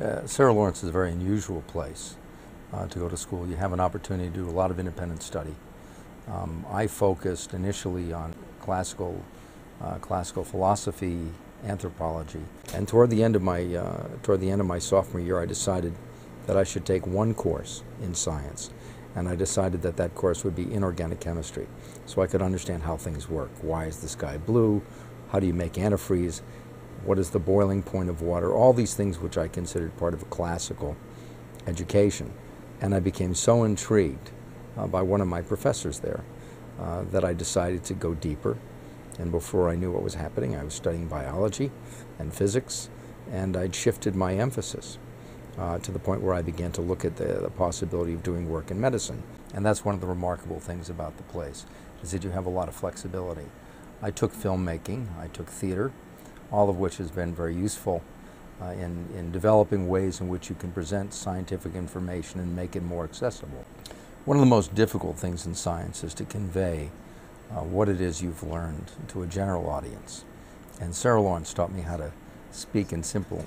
Uh, Sarah Lawrence is a very unusual place uh, to go to school. You have an opportunity to do a lot of independent study. Um, I focused initially on classical, uh, classical philosophy, anthropology, and toward the end of my uh, toward the end of my sophomore year, I decided that I should take one course in science, and I decided that that course would be inorganic chemistry, so I could understand how things work. Why is the sky blue? How do you make antifreeze? What is the boiling point of water, all these things which I considered part of a classical education. And I became so intrigued uh, by one of my professors there uh, that I decided to go deeper. And before I knew what was happening, I was studying biology and physics, and I'd shifted my emphasis uh, to the point where I began to look at the, the possibility of doing work in medicine. And that's one of the remarkable things about the place, is that you have a lot of flexibility. I took filmmaking, I took theater, all of which has been very useful uh, in, in developing ways in which you can present scientific information and make it more accessible. One of the most difficult things in science is to convey uh, what it is you've learned to a general audience. And Sarah Lawrence taught me how to speak in simple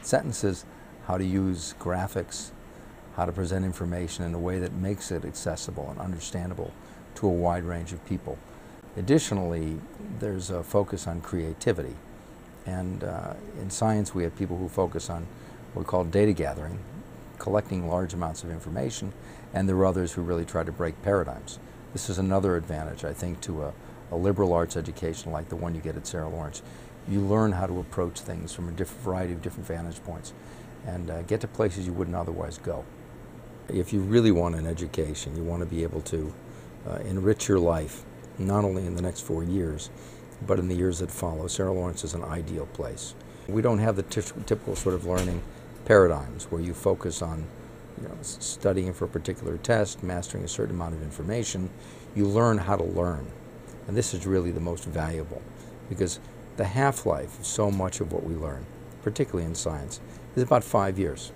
sentences, how to use graphics, how to present information in a way that makes it accessible and understandable to a wide range of people. Additionally, there's a focus on creativity. And uh, in science, we have people who focus on what we call data gathering, collecting large amounts of information, and there are others who really try to break paradigms. This is another advantage, I think, to a, a liberal arts education like the one you get at Sarah Lawrence. You learn how to approach things from a variety of different vantage points and uh, get to places you wouldn't otherwise go. If you really want an education, you want to be able to uh, enrich your life not only in the next four years, but in the years that follow. Sarah Lawrence is an ideal place. We don't have the typical sort of learning paradigms where you focus on you know, studying for a particular test, mastering a certain amount of information. You learn how to learn. And this is really the most valuable because the half-life of so much of what we learn, particularly in science, is about five years.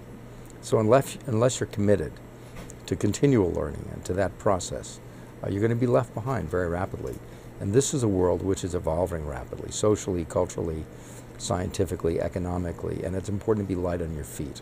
So unless, unless you're committed to continual learning and to that process, uh, you're going to be left behind very rapidly. And this is a world which is evolving rapidly, socially, culturally, scientifically, economically, and it's important to be light on your feet.